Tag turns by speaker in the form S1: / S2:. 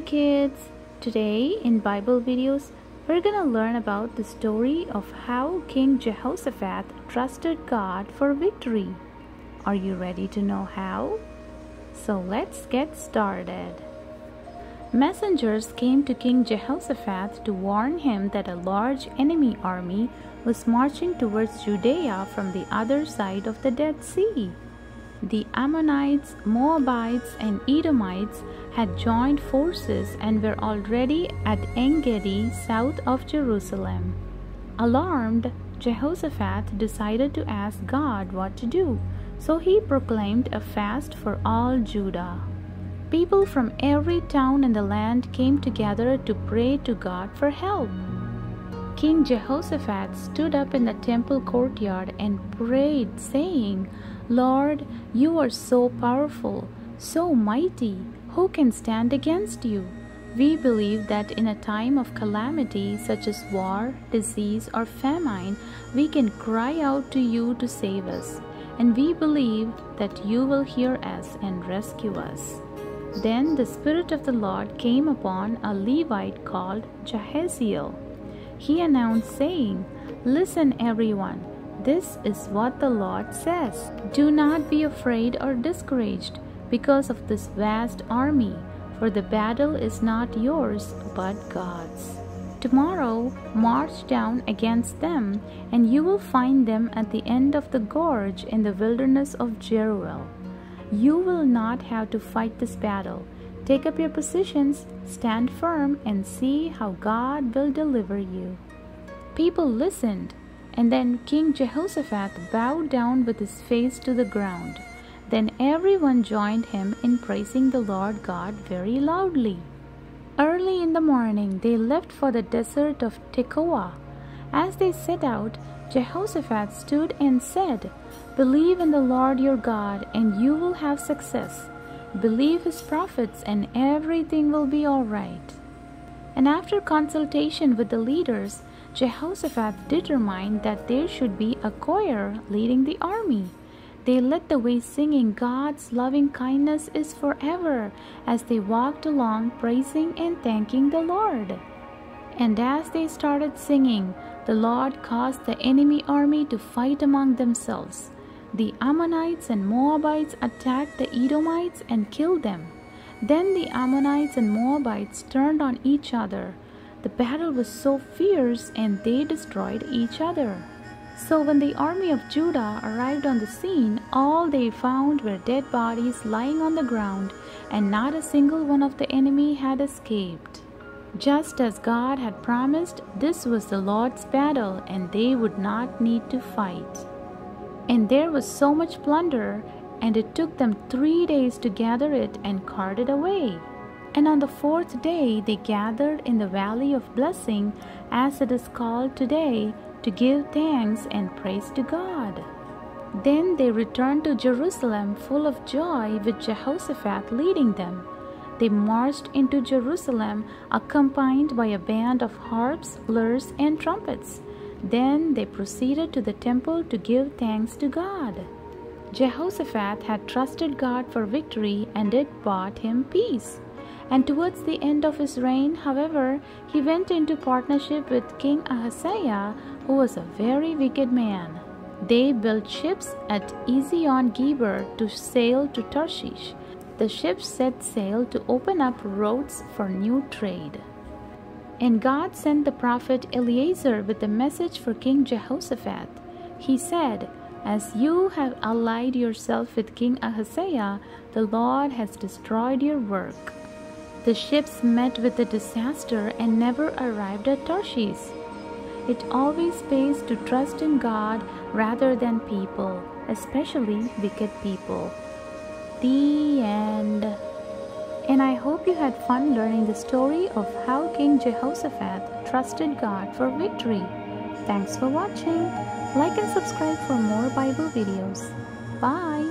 S1: kids! Today in Bible videos, we're gonna learn about the story of how King Jehoshaphat trusted God for victory. Are you ready to know how? So let's get started. Messengers came to King Jehoshaphat to warn him that a large enemy army was marching towards Judea from the other side of the Dead Sea. The Ammonites, Moabites, and Edomites had joined forces and were already at Engedi, south of Jerusalem. Alarmed, Jehoshaphat decided to ask God what to do, so he proclaimed a fast for all Judah. People from every town in the land came together to pray to God for help. King Jehoshaphat stood up in the temple courtyard and prayed, saying, Lord, you are so powerful, so mighty. Who can stand against you? We believe that in a time of calamity such as war, disease, or famine, we can cry out to you to save us. And we believe that you will hear us and rescue us. Then the Spirit of the Lord came upon a Levite called Jahaziel he announced, saying, Listen, everyone, this is what the Lord says. Do not be afraid or discouraged because of this vast army, for the battle is not yours, but God's. Tomorrow, march down against them, and you will find them at the end of the gorge in the wilderness of Jeruel. You will not have to fight this battle Take up your positions, stand firm, and see how God will deliver you. People listened, and then King Jehoshaphat bowed down with his face to the ground. Then everyone joined him in praising the Lord God very loudly. Early in the morning, they left for the desert of Tekoa. As they set out, Jehoshaphat stood and said, Believe in the Lord your God, and you will have success. Believe his prophets, and everything will be all right. And after consultation with the leaders, Jehoshaphat determined that there should be a choir leading the army. They led the way singing God's loving kindness is forever as they walked along praising and thanking the Lord. And as they started singing, the Lord caused the enemy army to fight among themselves. The Ammonites and Moabites attacked the Edomites and killed them. Then the Ammonites and Moabites turned on each other. The battle was so fierce and they destroyed each other. So when the army of Judah arrived on the scene, all they found were dead bodies lying on the ground, and not a single one of the enemy had escaped. Just as God had promised, this was the Lord's battle, and they would not need to fight. And there was so much plunder, and it took them three days to gather it and cart it away. And on the fourth day they gathered in the valley of blessing, as it is called today, to give thanks and praise to God. Then they returned to Jerusalem full of joy, with Jehoshaphat leading them. They marched into Jerusalem accompanied by a band of harps, lyres, and trumpets. Then they proceeded to the temple to give thanks to God. Jehoshaphat had trusted God for victory and it brought him peace. And towards the end of his reign, however, he went into partnership with King Ahaziah, who was a very wicked man. They built ships at Ezion Geber to sail to Tarshish. The ships set sail to open up roads for new trade. And God sent the prophet Eliezer with a message for King Jehoshaphat. He said, As you have allied yourself with King Ahaziah, the Lord has destroyed your work. The ships met with a disaster and never arrived at Tarshish. It always pays to trust in God rather than people, especially wicked people. The end. And I hope you had fun learning the story of how King Jehoshaphat trusted God for victory. Thanks for watching. Like and subscribe for more Bible videos. Bye.